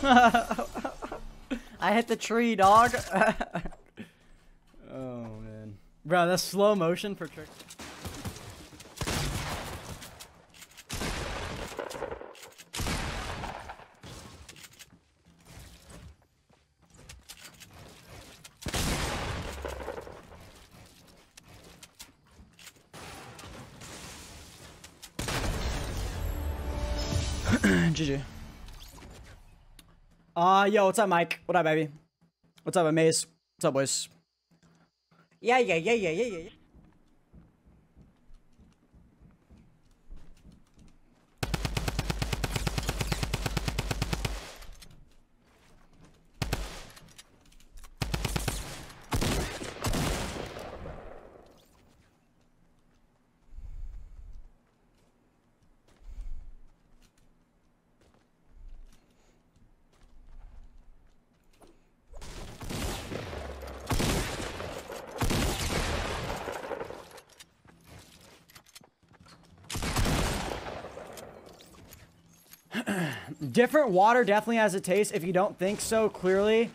I hit the tree, dog. oh man, bro, that's slow motion for trick. GG. Uh, yo, what's up, Mike? What up, baby? What's up, Amaze? What's up, boys? Yeah, yeah, yeah, yeah, yeah, yeah. yeah. Different water definitely has a taste. If you don't think so clearly,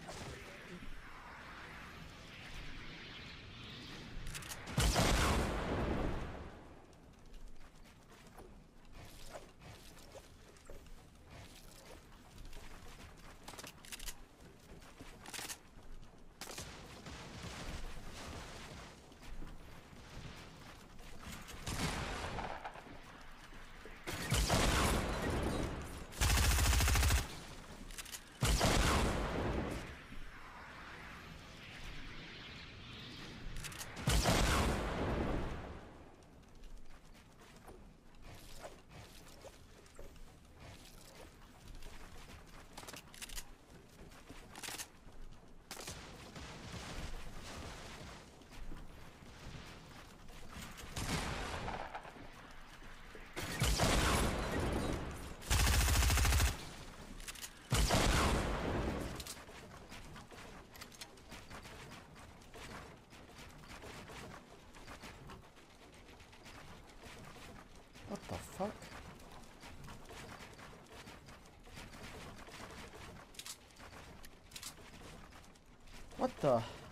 the fuck? What the?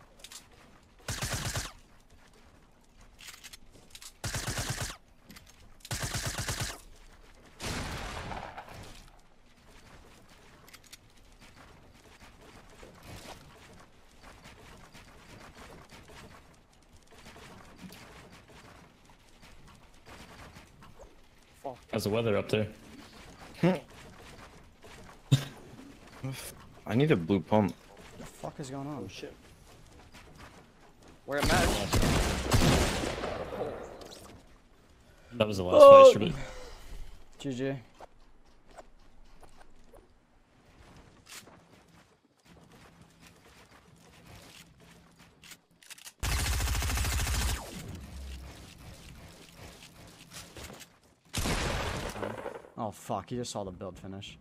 How's the weather up there? I need a blue pump. What the fuck is going on? Oh, shit. Where am I? That was the last place fight yesterday. GG. Oh fuck, you just saw the build finish.